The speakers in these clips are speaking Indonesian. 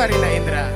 Farina Indra.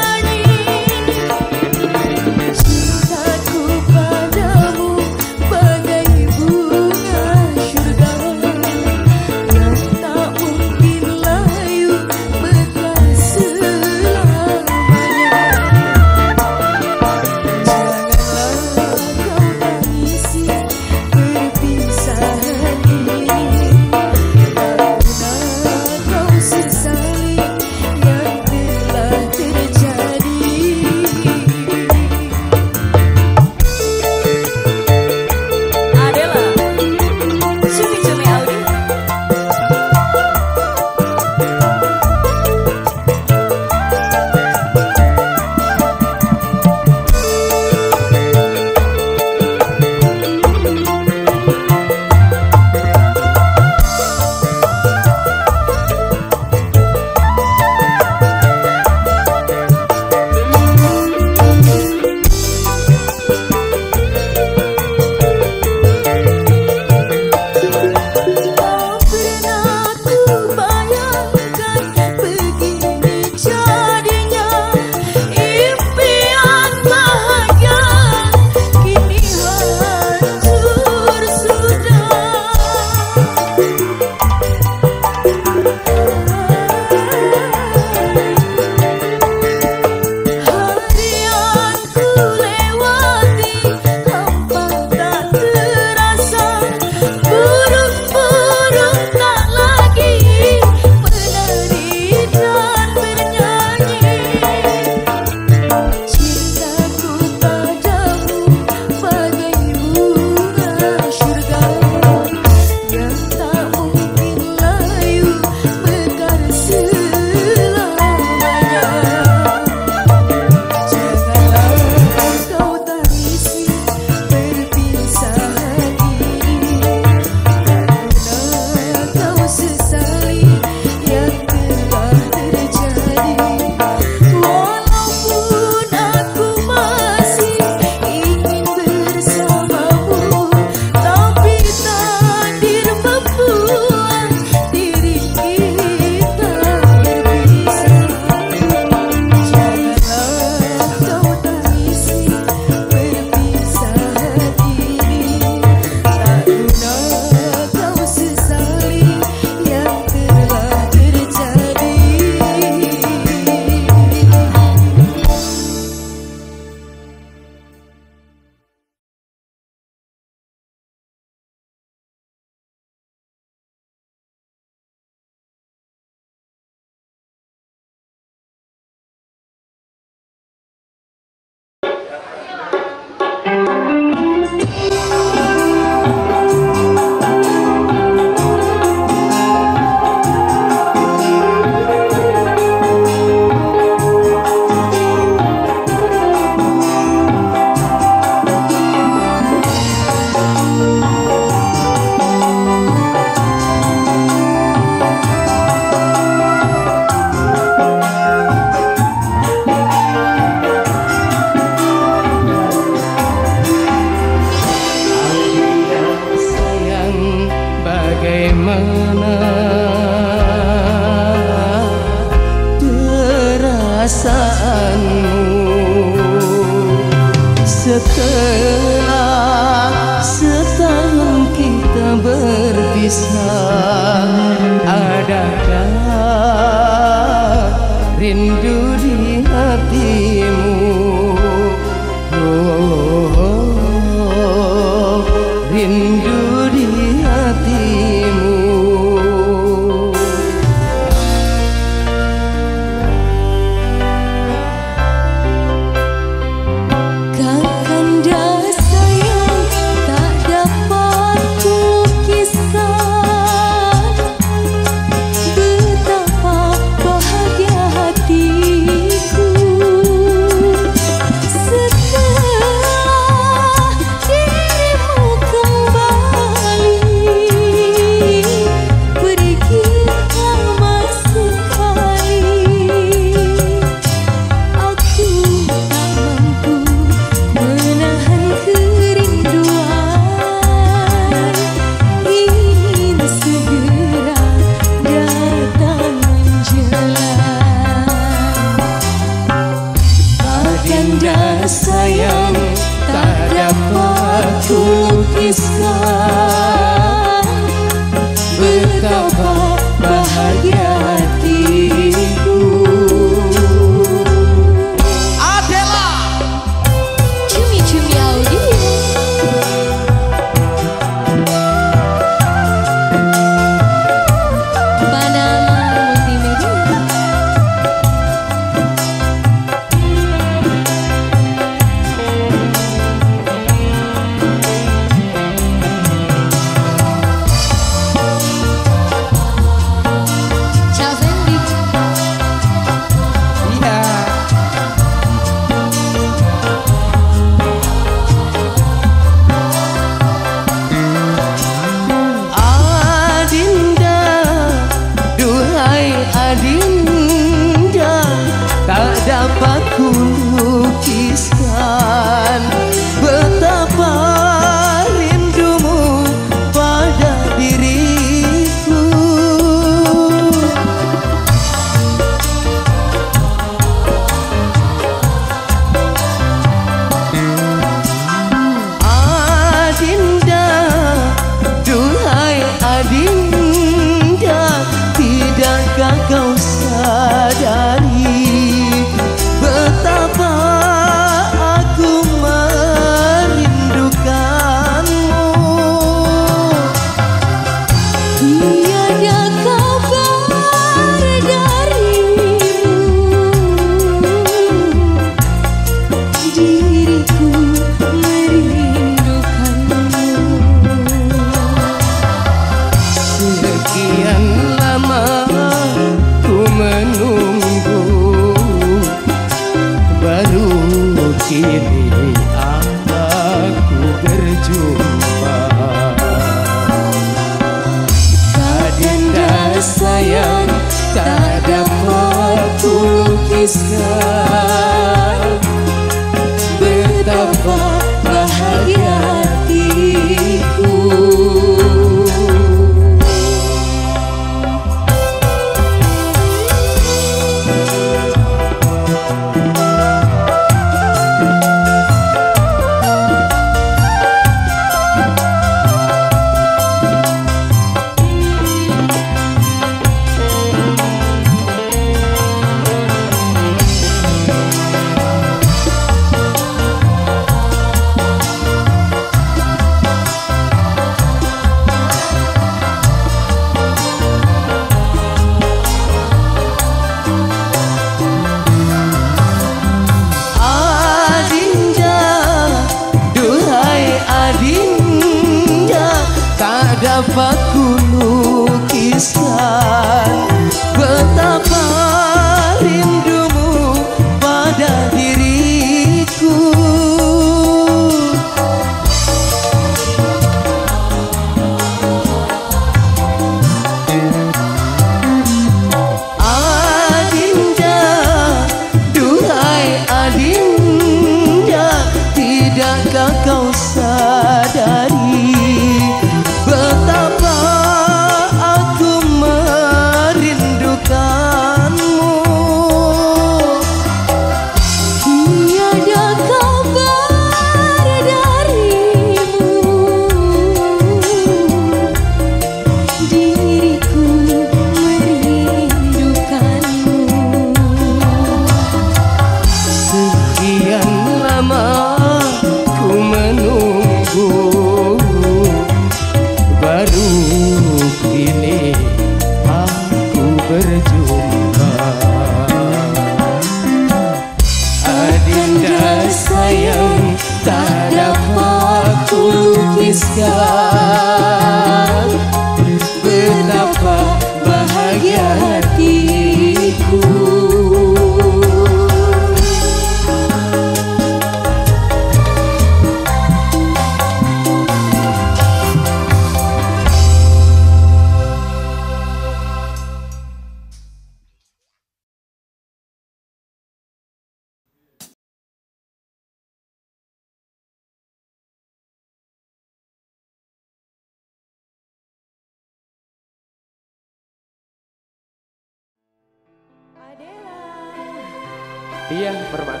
Dia Permata.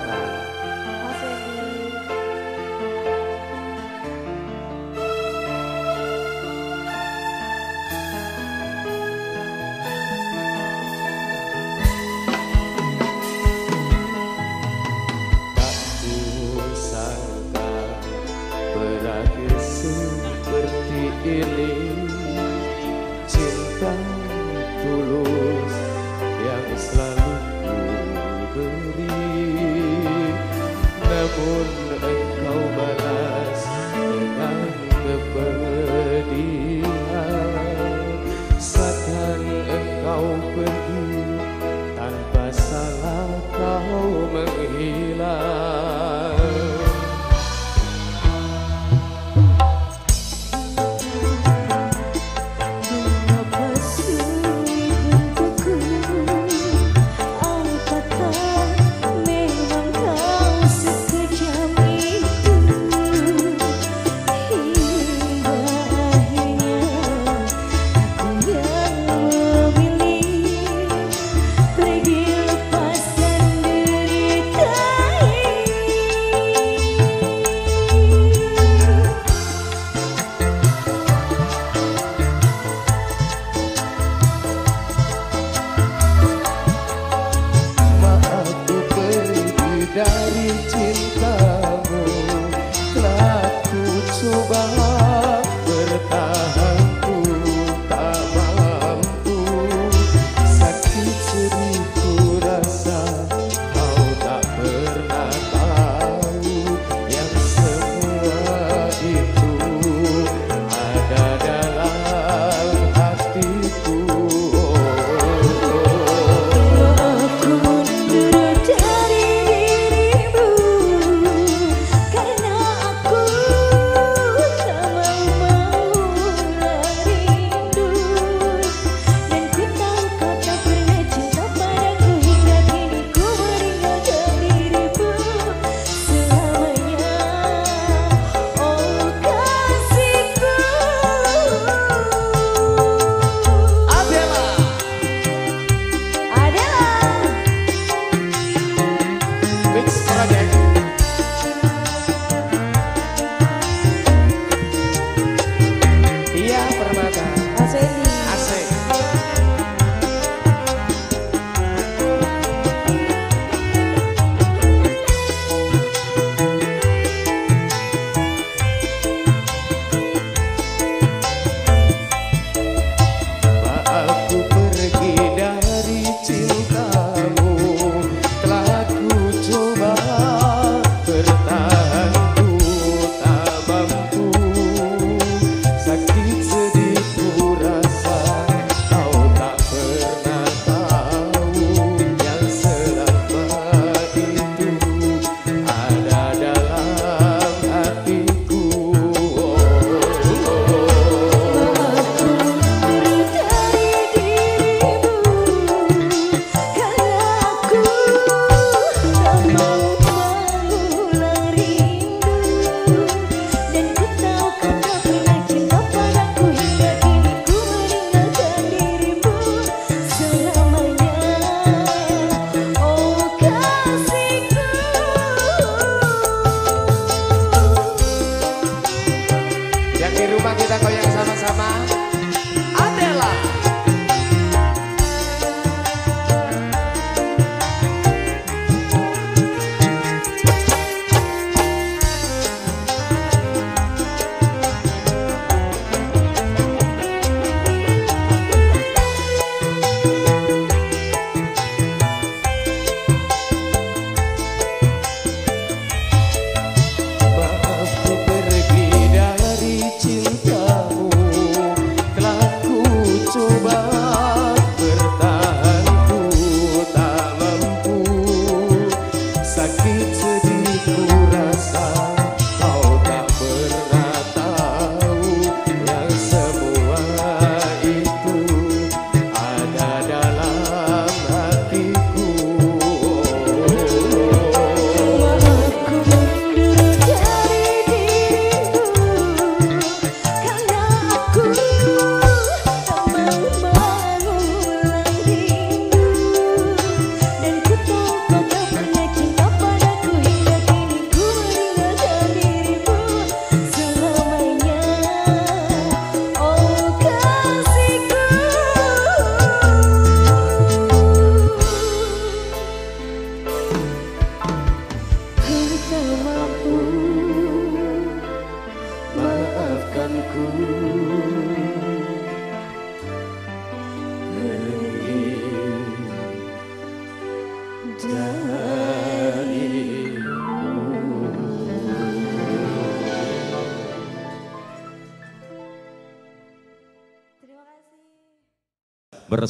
sakit sedihku rasa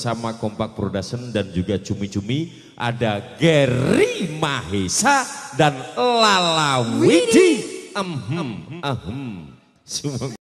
bersama Kompak Production dan juga Cumi-Cumi ada Gary Mahesa dan Lala Widi. Ahem, ahem. Semua